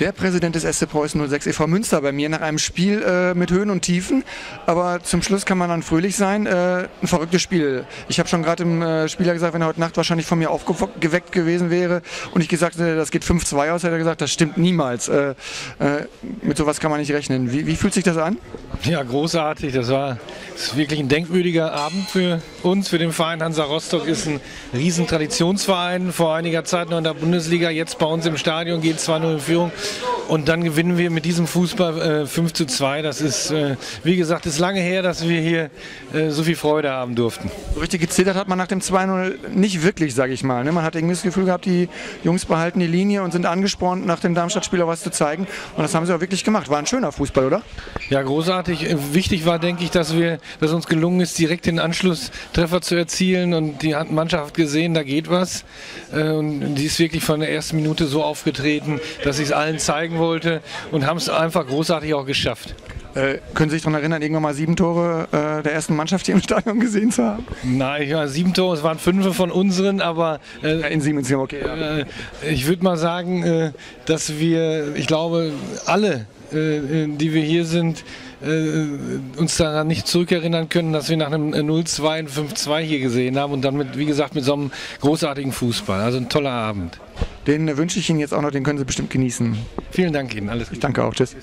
Der Präsident des SC Preußen 06 e.V. Münster bei mir nach einem Spiel äh, mit Höhen und Tiefen, aber zum Schluss kann man dann fröhlich sein. Äh, ein verrücktes Spiel. Ich habe schon gerade im äh, Spieler gesagt, wenn er heute Nacht wahrscheinlich von mir aufgeweckt gewesen wäre und ich gesagt hätte, das geht 5-2 aus, hätte er gesagt, das stimmt niemals. Äh, äh, mit sowas kann man nicht rechnen. Wie, wie fühlt sich das an? Ja, großartig. Das war das ist wirklich ein denkwürdiger Abend für uns, für den Verein. Hansa Rostock ist ein riesen Traditionsverein. Vor einiger Zeit noch in der Bundesliga, jetzt bei uns im Stadion geht 2-0 in Führung. Und dann gewinnen wir mit diesem Fußball äh, 5 zu 2. Das ist, äh, wie gesagt, ist lange her, dass wir hier äh, so viel Freude haben durften. So richtig gezittert hat man nach dem 2-0 nicht wirklich, sage ich mal. Ne? Man hat irgendwie das Gefühl gehabt, die Jungs behalten die Linie und sind angespornt, nach dem Darmstadt-Spiel auch was zu zeigen. Und das haben sie auch wirklich gemacht. War ein schöner Fußball, oder? Ja, großartig. Wichtig war, denke ich, dass wir dass uns gelungen ist, direkt den Anschlusstreffer zu erzielen und die Mannschaft hat gesehen, da geht was. Äh, und die ist wirklich von der ersten Minute so aufgetreten, dass ich es allen zeigen wollte und haben es einfach großartig auch geschafft. Äh, können Sie sich daran erinnern, irgendwann mal sieben Tore äh, der ersten Mannschaft hier im Stadion gesehen zu haben? Nein, ja, sieben Tore, es waren fünf von unseren, aber äh, ja, in sieben ist okay. Ja. Äh, ich würde mal sagen, äh, dass wir, ich glaube, alle, die wir hier sind, äh, uns daran nicht zurückerinnern können, dass wir nach einem 0-2 ein 5-2 hier gesehen haben und dann mit, wie gesagt, mit so einem großartigen Fußball. Also ein toller Abend. Den wünsche ich Ihnen jetzt auch noch, den können Sie bestimmt genießen. Vielen Dank Ihnen, alles Gute. Ich danke auch, tschüss.